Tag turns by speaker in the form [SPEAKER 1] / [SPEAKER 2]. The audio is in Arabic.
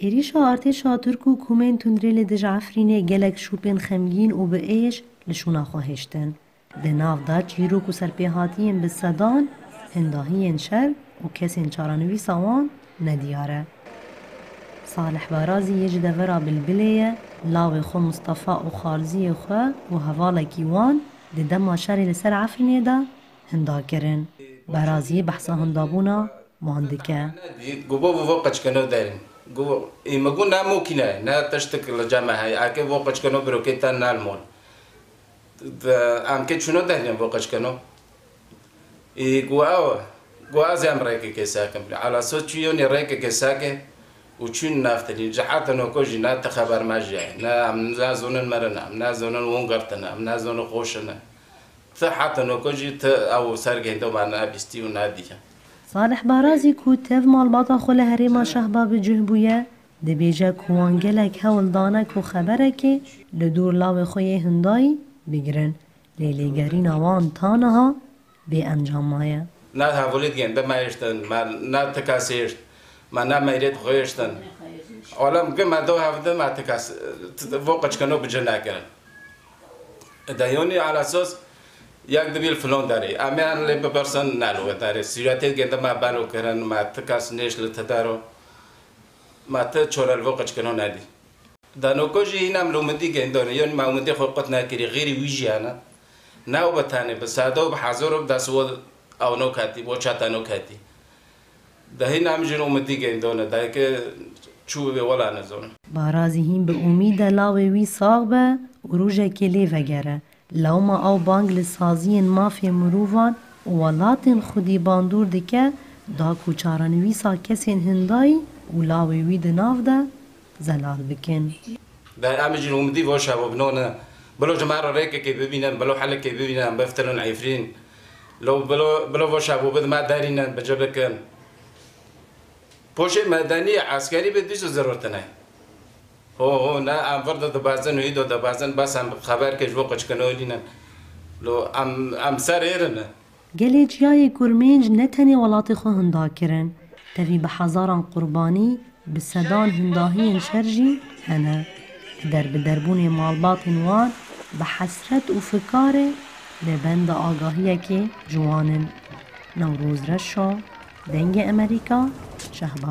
[SPEAKER 1] اريشا ارتشا تركو كومين تندري دج عفريني گلك شوبين خمگين و بإيش لشونا خواهشتن بناف دا چیروک و سرپیهاتین به صدان هنداهین شر و کسین چارانوی سوان ندیاره صالح بارازی یه جدورا بلبلیه لاوی خو مصطفى و خارزی خو و هوالکی وان ده دما شری لسر عفرینه دا هندا کرن بارازی بحثا هندابونا مهندکه
[SPEAKER 2] گوبا و گو ایمگو نه ممکنه نه تشتک لجامعه های اگه وقت کنو بروکیتا نالمون ام که چونو داریم وقت کنو ای گو أو گو از ام رایک که ساکم على أساس چیونی رایک که ساکه و چون نفتنی جهات نو کوجی نه تخبر ماجی نه ام نازونن مرنا ام نازونن ونگرتن ام نازونن خوشنه ته حتی نو کوجی ته أو سرگندو معنا بیستی و نادیه
[SPEAKER 1] صالح بارازی کو تێڤ ماڵباتا خۆ لە جه شەهبا بجێ بیجا کوانگلک هول هەوڵدانەک و خەبەرەکێ لە دوور لاو خوی هەندایی بگرن. لێ لێگەری ناوان تانەها
[SPEAKER 2] بێ ئەنجامایە نا هەوڵیت گەن بەمایشتن نا تکاسێشت ما نامەیرێت اولم ئەوەم گەمە دو هفته ما تکاس بۆ قچکەنەوە بجە ناگەن دەیۆنی علاسۆس jak de bil filon dari amian le person nalu dari sirate genda ma banu keran ma tkas nesh le tadaro ma ta choral voqach kano nadi dano ko ji inam lo mundi gendon yon ma mundi khoqat na kiri ghairi wiji ana. Naw batane basado bahazor daswo او نو کاتی بو چاته نو کاتی دهی نام جنو متی گندونه دای که چوب به ولا نزون
[SPEAKER 1] بارازی هیم به امید لاوی وی ساغ به و روژه کلی وگره لوما أو بانگ لسازین مافی مروفان و ولاتین خودی باندور دکه دا کوچارانوی سا کسین هندایی و لاوی وی دناف ده زلال بکن
[SPEAKER 2] ده همه جن اومدی و شباب نونه بلو جماعة ریکه که ببینن بلو حلقه که ببینن بفترن عفرین لو بلو بلو و شباب ما دارینن بجبکن پوش مدنی عسکری به دیش ضرورت نه هو هو نه ام د بازن وی د بازن بس هم خبر که جو قچ کنولینن لو ام ام سر ایرنه
[SPEAKER 1] گلی جیای کرمینج نتنی ولاتی خو هندا کرن. تفی به هزاران قربانی به صدان هنداهی شرجی هنه. در به دربون مالبات وان به حسرت و فکار لبند آگاهی که جوانن. نوروز رشا دنگ امریکا شهبا